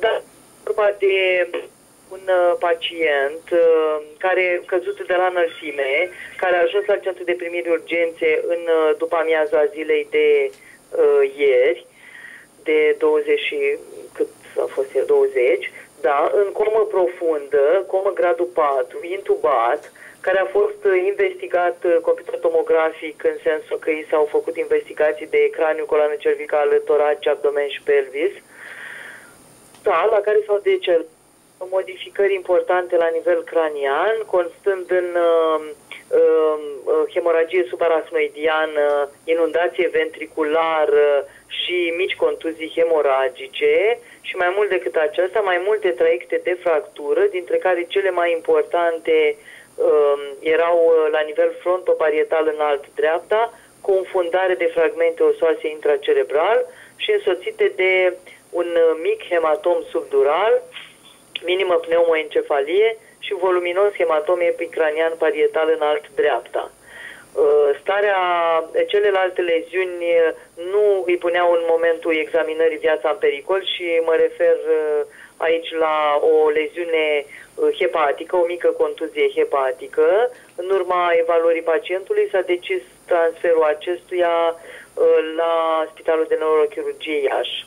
Da, vorba de un uh, pacient uh, care căzut de la înălțime, care a ajuns la centru de primiri urgențe în uh, după amiaza zilei de uh, ieri, de 20 și cât a fost el, 20, da, în comă profundă, comă gradul 4, intubat, care a fost uh, investigat uh, computer tomografic în sensul că i s-au făcut investigații de craniu, coloană cervicală, toraci, abdomen și pelvis. Da, la care s-au decertat modificări importante la nivel cranian, constând în uh, uh, hemoragie subarachnoidiană, inundație ventriculară și mici contuzii hemoragice. Și mai mult decât aceasta, mai multe traiecte de fractură, dintre care cele mai importante uh, erau uh, la nivel frontoparietal înalt dreapta, cu fundare de fragmente osoase intracerebral și însoțite de un uh, mic hematom subdural, minimă pneumoencefalie și voluminos hematom epicranian parietal în alt dreapta. Uh, starea, celelalte leziuni uh, nu îi puneau în momentul examinării viața în pericol și mă refer uh, aici la o leziune hepatică, o mică contuzie hepatică. În urma evaluării pacientului s-a decis transferul acestuia la Spitalul de Neurochirurgie Iași.